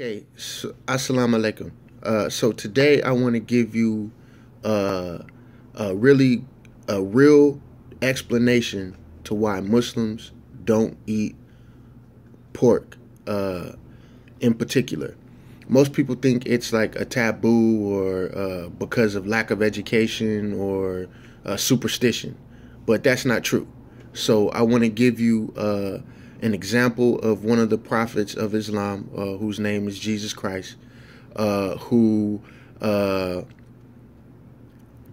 Okay, so, assalamu alaikum. Uh, so today I want to give you uh, a really a real explanation to why Muslims don't eat pork uh, in particular. Most people think it's like a taboo or uh, because of lack of education or uh, superstition, but that's not true. So I want to give you uh, an example of one of the prophets of Islam, uh, whose name is Jesus Christ, uh, who uh,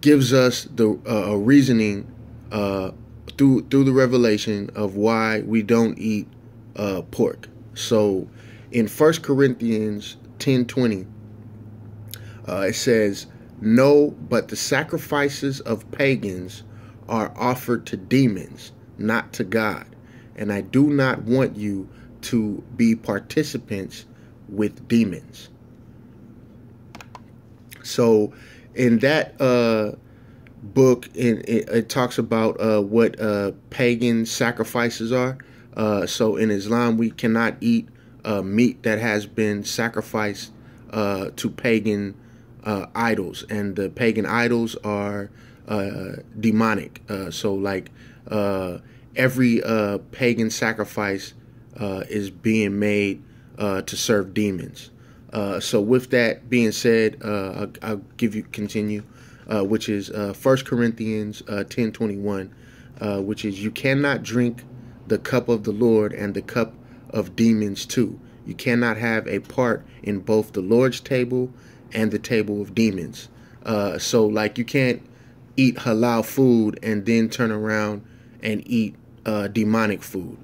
gives us the uh, reasoning uh, through through the revelation of why we don't eat uh, pork. So, in First Corinthians ten twenty, it says, "No, but the sacrifices of pagans are offered to demons, not to God." And I do not want you to be participants with demons. So, in that uh, book, it, it, it, talks about uh, what uh, pagan sacrifices are. Uh, so, in Islam, we cannot eat uh, meat that has been sacrificed uh, to pagan idols, and the pagan idols are demonic. so, like every uh, pagan sacrifice uh, is being made uh, to serve demons. Uh, so, with that being said, uh, I'll, I'll, give you continue, uh, which is First Corinthians ten twenty one, which is you cannot drink the cup of the Lord and the cup of demons too. You cannot have a part in both the Lord's table and the table of demons. so, like, you can't eat halal food and then turn around and eat uh, demonic food.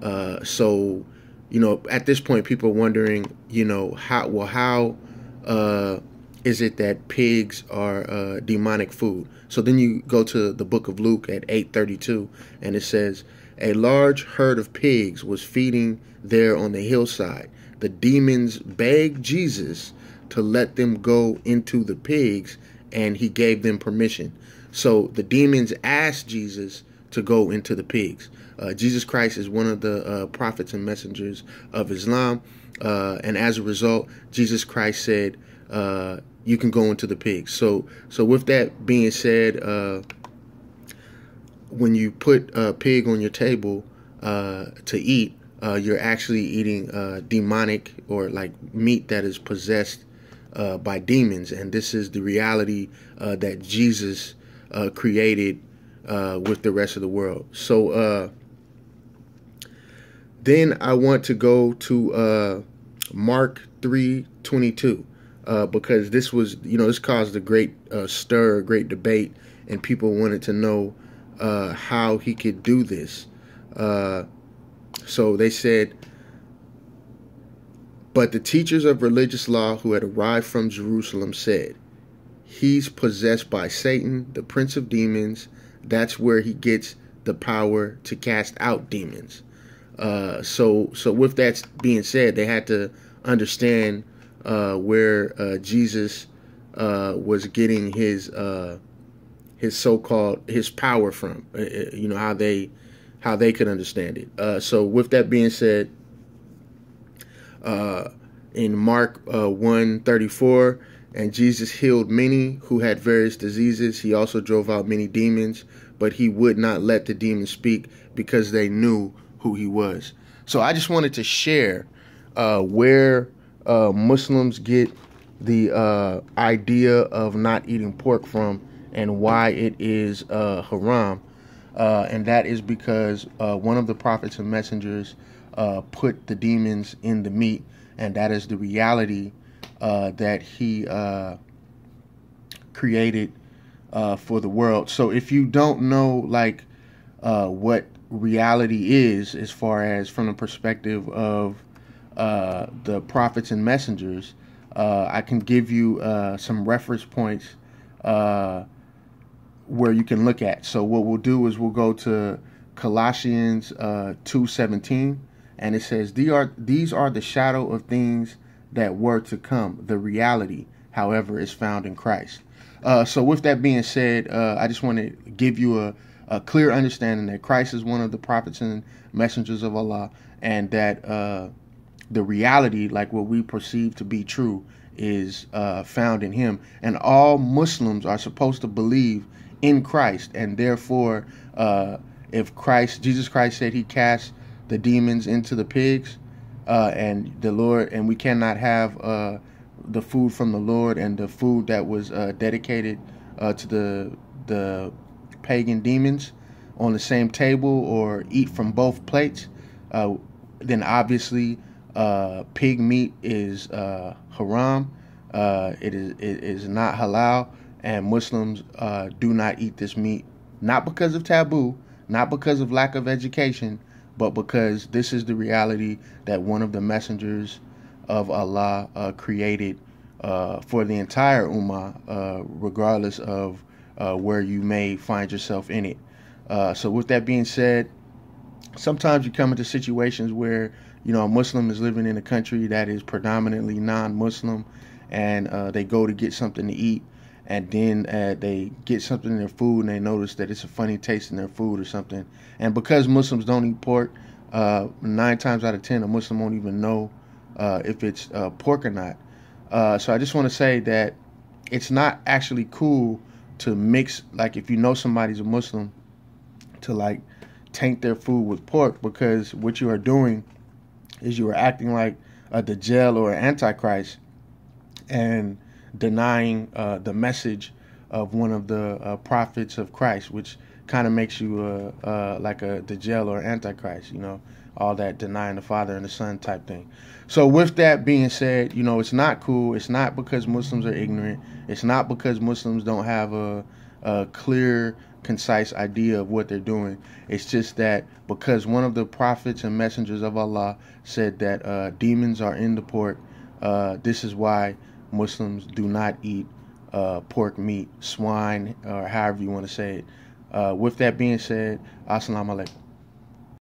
Uh, so, you know, at this point, people are wondering, you know, how well how uh, is it that pigs are uh, demonic food? So then you go to the book of Luke at eight thirty two, and it says, a large herd of pigs was feeding there on the hillside. The demons begged Jesus to let them go into the pigs, and he gave them permission. So the demons asked Jesus to go into the pigs. Uh, Jesus Christ is one of the uh, prophets and messengers of Islam. Uh, and as a result, Jesus Christ said, uh, you can go into the pigs. So, so with that being said, uh, when you put a pig on your table uh, to eat, you're actually eating demonic or like meat that is possessed by demons. And this is the reality that Jesus created uh, with the rest of the world. So uh, then I want to go to uh, Mark three twenty two uh, because this was you know this caused a great uh, stir, a great debate, and people wanted to know uh, how he could do this. so they said. But the teachers of religious law who had arrived from Jerusalem said, He's possessed by Satan, the prince of demons, that's where he gets the power to cast out demons. Uh, so, so with that being said, they had to understand uh, where uh, Jesus uh, was getting his uh, his so-called his power from. Uh, you know how they how they could understand it. so, with that being said, in Mark one thirty four and Jesus healed many who had various diseases. He also drove out many demons, but he would not let the demons speak because they knew who he was. So I just wanted to share uh, where uh, Muslims get the uh, idea of not eating pork from and why it is uh, haram. Uh, and that is because uh, one of the prophets and messengers put the demons in the meat, and that is the reality uh, that he uh, created uh, for the world. So if you don't know like uh, what reality is, as far as from the perspective of uh, the prophets and messengers, uh, I can give you some reference points where you can look at. So what we'll do is we'll go to Colossians two seventeen, and it says, "These are these are the shadow of things." That were to come. The reality, however, is found in Christ. Uh, so, with that being said, uh, I just want to give you a, a, clear understanding that Christ is one of the prophets and messengers of Allah, and that uh, the reality, like what we perceive to be true, is uh, found in Him. And all Muslims are supposed to believe in Christ, and therefore, uh, if Christ, Jesus Christ said He cast the demons into the pigs, uh, and the Lord, and we cannot have uh, the food from the Lord and the food that was uh, dedicated uh, to the the pagan demons on the same table or eat from both plates, uh, then obviously uh, pig meat is haram. It is it is not halal, and Muslims do not eat this meat not because of taboo, not because of lack of education, but because this is the reality that one of the messengers of Allah uh, created for the entire ummah, regardless of where you may find yourself in it. Uh, so with that being said, sometimes you come into situations where you know a Muslim is living in a country that is predominantly non-Muslim, and uh, they go to get something to eat, and then uh, they get something in their food and they notice that it's a funny taste in their food or something. And because Muslims don't eat pork, uh, nine times out of ten, a Muslim won't even know uh, if it's uh, pork or not. so I just want to say that it's not actually cool to mix. Like if you know somebody's a Muslim to like taint their food with pork because what you are doing is you are acting like a Dajjal or an Antichrist and denying uh, the message of one of the uh, prophets of Christ, which kind of makes you uh, uh, like a Dajjal or Antichrist, you know, all that denying the Father and the Son type thing. So, with that being said, you know, it's not cool. It's not because Muslims are ignorant. It's not because Muslims don't have a, a clear concise idea of what they're doing. It's just that because one of the prophets and messengers of Allah said that uh, demons are in the port, uh, this is why Muslims do not eat uh, pork meat, swine, or however you want to say it. Uh, with that being said, assalamu alaikum.